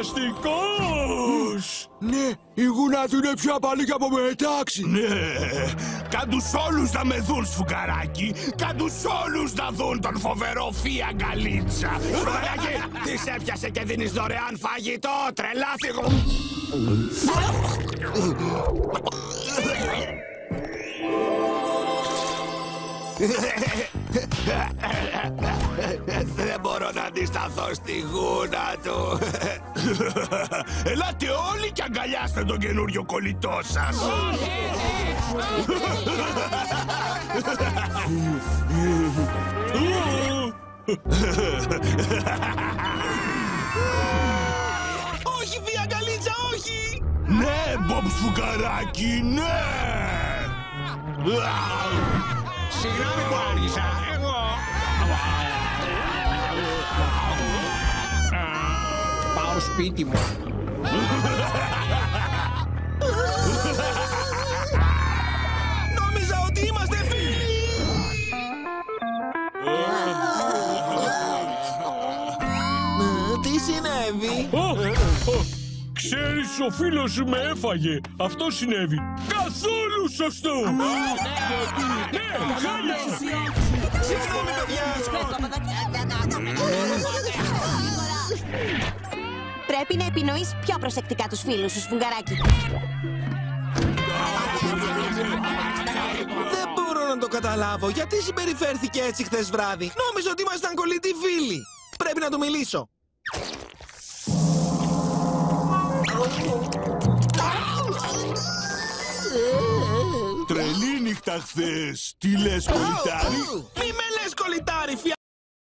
Εκπληκτικός! Ναι, η γούνα του είναι πιο απαλή και από μετάξι. Ναι, καν τους όλους να με δουν σφουγγαράκι, καν τους όλους να δουν τον φοβερό Φία Γκαλίτσα. Σφουγγαράκι, τις έπιασε και δίνεις δωρεάν φαγητό, τρελάθηκο. Δεν μπορώ να αντισταθώ στη γούνα του. Ελάτε όλοι και αγκαλιάστε τον καινούριο κολλητό σας. Όχι, βία γκαλίτσα, όχι! Ναι, Μπομπ Σφουγγαράκι, ναι! Συγγνώμη που άργησα, εγώ... Πάω σπίτι μου. Νόμιζα ότι είμαστε φίλοι! Τι συνέβη; Ε, Ω, ω, Ξέρεις, ο φίλος σου με έφαγε. Αυτό συνέβη. Καθόλου σωστό. Ναι, χάλια. Πρέπει να επινοείς πιο προσεκτικά τους φίλους σου, Σφουγγαράκι. Δεν μπορώ να το καταλάβω. Γιατί συμπεριφέρθηκε έτσι χθες βράδυ; Νόμιζα ότι ήμασταν κολλητοί φίλοι. Πρέπει να του μιλήσω. Τρελή νύχτα χθες. Τι λες, κολλητάρι; Μη με λες κολλητάρι!